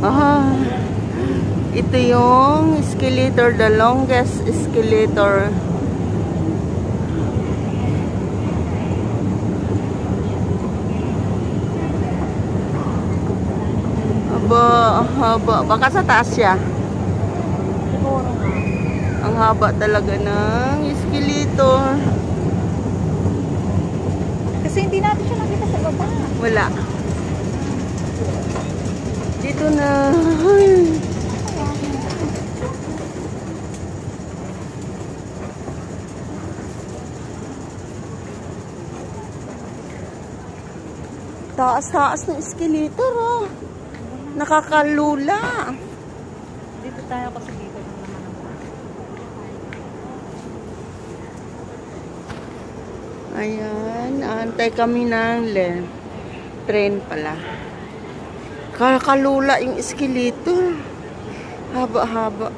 Ah, ito yung escalator, the longest escalator. Aba, haba. Baka sa taas siya. Ang haba talaga ng escalator. Kasi hindi natin siya nakita sa baba. Wala. Dito na. Taas-taas ng escalator, oh. Nakakalula. Dito tayo kasi dito Ayan, antay kami ng le. Train pala. Kakalula yung escalator. Haba-haba.